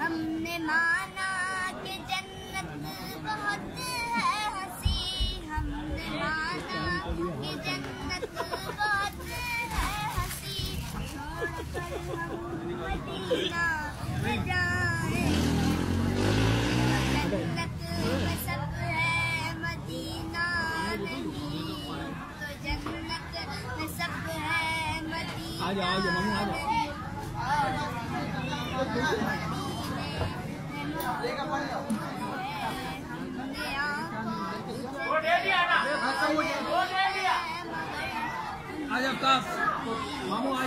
हमने माना कि जन्नत बहुत है हँसी। हमने माना कि जन्नत बहुत है हँसी। छोड़कर हम मदीना आ जाओ, आ जाओ, मामू, आ जाओ। आ जा काफ मामू आ